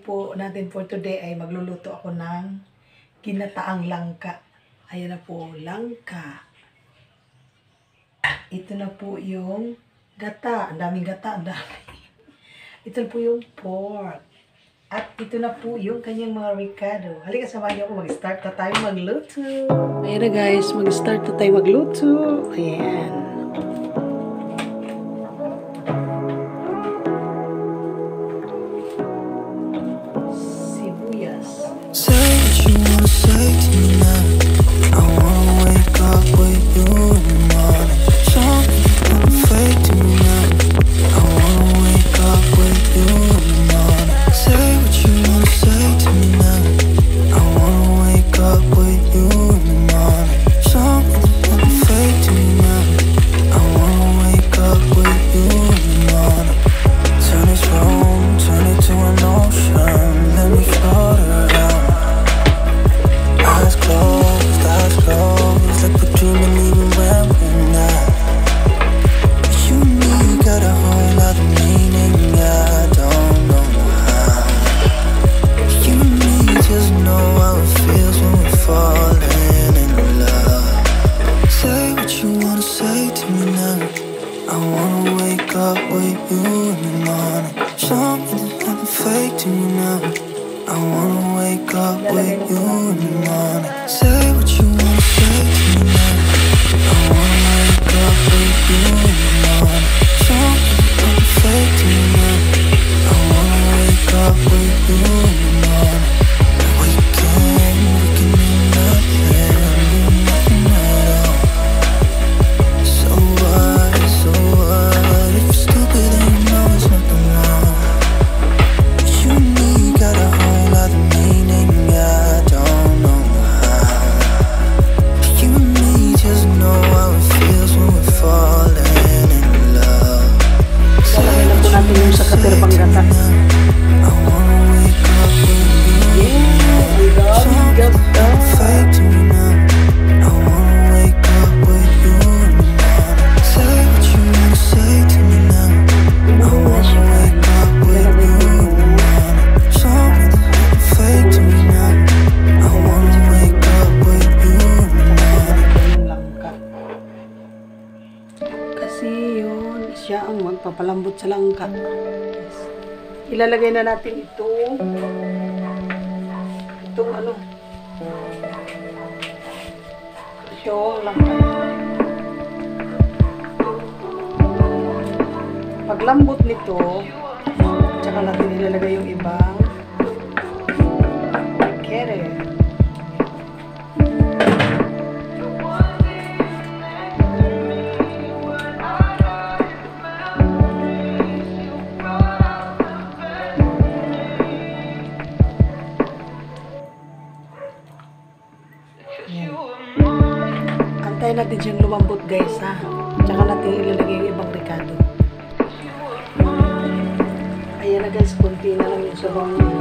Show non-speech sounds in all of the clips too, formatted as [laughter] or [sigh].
po natin for today ay magluluto ako ng ginataang langka. Ayan na po, langka. Ito na po yung gata. Ang daming gata, ang dami. [laughs] Ito na po yung pork. At ito na po yung kanyang mga ricado. Halika, samahan niyo ako. Mag-start na tayo magluto. Ayan na guys, mag-start na tayo magluto. Ayan. Say me now. I wanna wake up with you in the morning. Something that's not fake to me now. I wanna wake up with you in the morning. Say what you wanna say to me now. I wanna wake up with you in the morning. Something that's not fake to me now. Magpapalambot sa langka. Ilalagay na natin itong itong ano ito ang langka. Paglambot nito, tsaka natin ilalagay yung ibang natin siyang lumambot guys ha. Tsaka natin ilalagay yung ibang ricado. Ayan na guys, kunti na lang yung sabang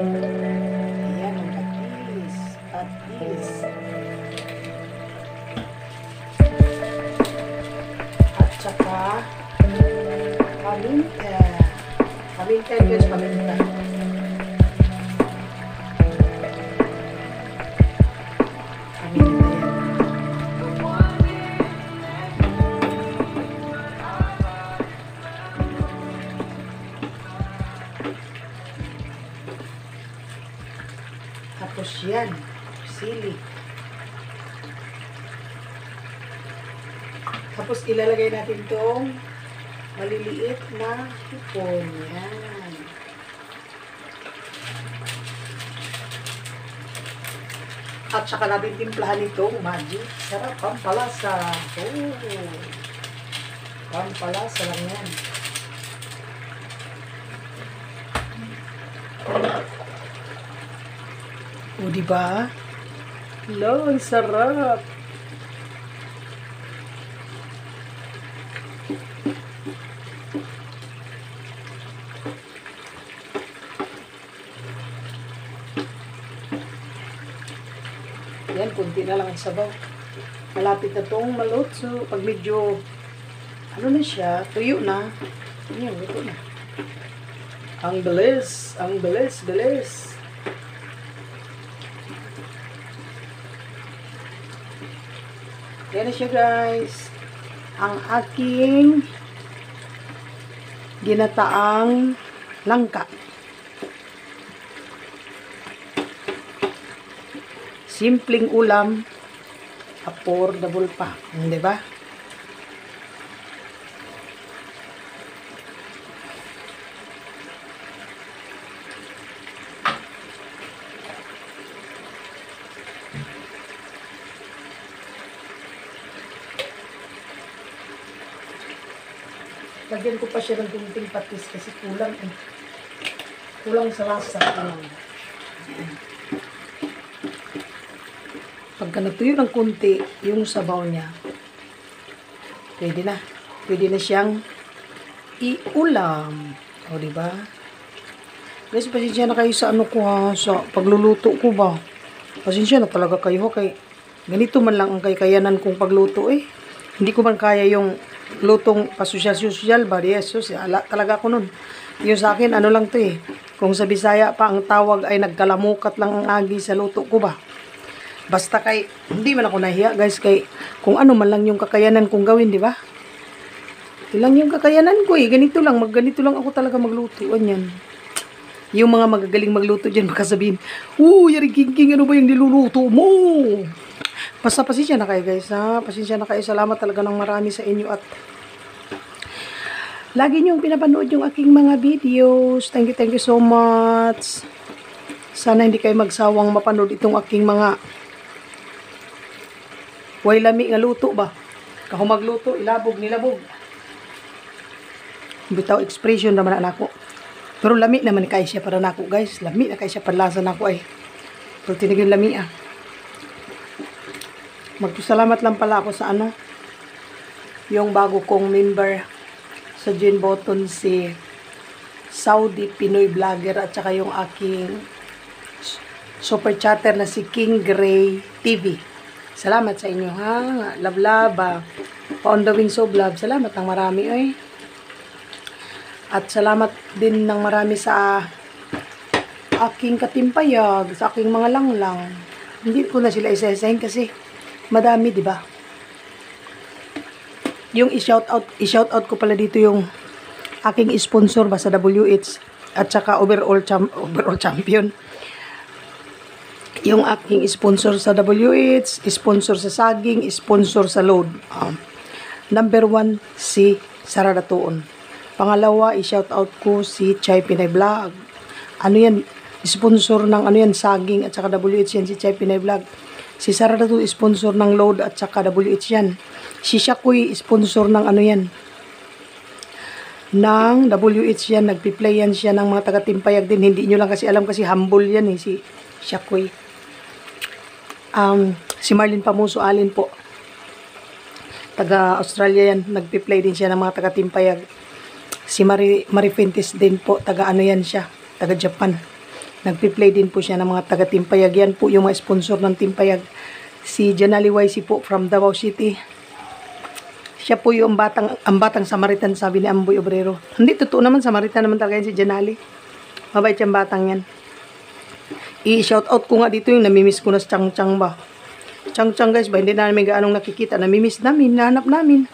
Ayan ang patis. Patis. At saka paminta. Paminta guys, paminta. Tapos ilalagay natin tong maliliit na hipon. Yan. At saka natin timplahan itong magic. Sarap, pampalasa. Oh. Pampalasa lang yan. O, di ba? Lo, ang sarap. Yan, kunti na lang ang sabaw. Malapit na tong malutso. Pag medyo, ano na siya, tuyo na. Yan, luto na. Ang bilis, ang bilis, bilis. Yan na siya guys. Ang aking ginataang langka. Simpleng ulam, affordable pa. Di ba? Lagyan ko pa siya ng gunting patis kasi kulang eh. Kulang sa lasa. Kulang. Pagka natuyo ng kunti, yung sabaw niya, pwede na. Pwede na siyang iulam. O, ba? Guys, pasensya na kayo sa ano ko ha, sa pagluluto ko ba. Pasensya na talaga kayo ha, kay ganito man lang ang kaykayanan kong pagluto eh. Hindi ko man kaya yung lutong pasosyal-sosyal ba, yes, ala talaga ako nun. Yung sa akin, ano lang to eh. Kung sa Bisaya pa ang tawag ay nagkalamukat lang ang agi sa luto ko ba. Basta kay, hindi man ako nahiya guys, kay kung ano man lang yung kakayanan kong gawin, di ba? Ito lang yung kakayanan ko eh. Ganito lang, mag, ganito lang ako talaga magluto. Yan. Yung mga magagaling magluto dyan, baka sabihin, Oo, yari king ano ba yung niluluto mo? Basta pasensya na kayo guys ha. Pasensya na kayo. Salamat talaga ng marami sa inyo at lagi niyong pinapanood yung aking mga videos. Thank you, thank you so much. Sana hindi kayo magsawang mapanood itong aking mga way lami nga luto ba? Kako magluto, ilabog, nilabog. Bitaw expression naman na ako. Pero lami naman kay siya para nako guys. Lami na kay siya panlasa nako ay. Pero tinigil lami ah. Magpasalamat lang pala ako sa ano. Yung bago kong member sa Gin Button si Saudi Pinoy Vlogger at saka yung aking super chatter na si King Gray TV. Salamat sa inyo ha. Love love. ah. Pa on the wings of love. Salamat ng marami ay. At salamat din ng marami sa aking katimpayag, sa aking mga langlang. Hindi ko na sila isa-isahin kasi madami, di ba? Yung i-shout out, i-shout out ko pala dito yung aking sponsor ba sa WH at saka overall cham overall champion. Yung aking sponsor sa WH, sponsor sa saging, sponsor sa load. Um, number one, si Sara Datuon. Pangalawa, i-shout out ko si Chai Pinay Vlog. Ano yan? Sponsor ng ano yan, saging at saka WH yan, si Chai Pinay Vlog. Si Sara Datuon, sponsor ng load at saka WH yan. Si Shakoy, sponsor ng ano yan, ng WH yan, nagpi-play yan siya ng mga taga-timpayag din. Hindi nyo lang kasi alam kasi humble yan eh, si Shakoy. Um, si Marlene Pamuso Alin po. Taga Australia yan, nagpi-play din siya ng mga taga-timpayag. Si Mari, Mari Fuentes din po, taga ano yan siya, taga Japan. Nagpi-play din po siya ng mga taga-timpayag. Yan po yung mga sponsor ng timpayag. Si Janali YC po from Davao City. Siya po yung batang, ang batang Samaritan, sabi ni Amboy Obrero. Hindi, totoo naman, Samaritan naman talaga yan si Janali. Mabait yung batang yan. I-shout out ko nga dito yung namimiss ko na sa Chang Chang ba. Chang Chang guys ba, hindi na namin gaanong nakikita. Namimiss namin, nahanap namin.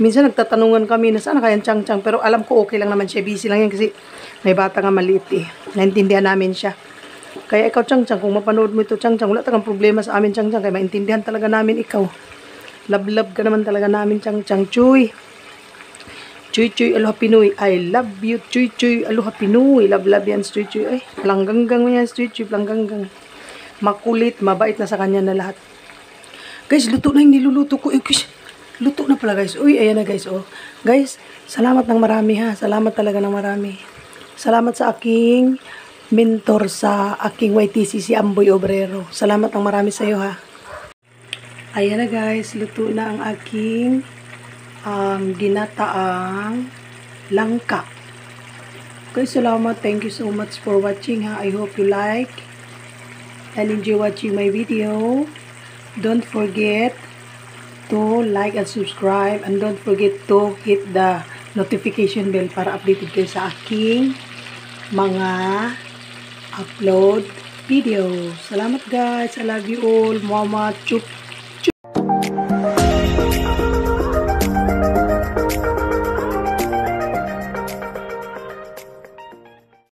Minsan nagtatanungan kami na saan kaya Chang Chang. Pero alam ko okay lang naman siya, busy lang yan kasi may bata nga maliit eh. Naintindihan namin siya. Kaya ikaw Chang Chang, kung mapanood mo ito Chang Chang, wala talagang problema sa amin Chang Chang. Kaya maintindihan talaga namin ikaw. Love-love ka naman talaga namin Chang Chang. Chuy! Chuy Chuy Aloha Pinoy. I love you Chuy Chuy Aloha Pinoy. Love love yan Chuy Chuy. Ay, plangganggang yan Chuy Chuy. Plangganggang. Makulit, mabait na sa kanya na lahat. Guys, luto na yung niluluto ko. Eh, guys, luto na pala guys. Uy, ayan na guys. Oh. Guys, salamat ng marami ha. Salamat talaga ng marami. Salamat sa aking mentor sa aking YTC si Amboy Obrero. Salamat ng marami sa iyo ha. Ayan na guys, luto na ang aking ang ginataang langka. Okay, salamat. Thank you so much for watching ha. I hope you like and enjoy watching my video. Don't forget to like and subscribe and don't forget to hit the notification bell para updated kayo sa aking mga upload video. Salamat guys. I love you all. Mama, chup.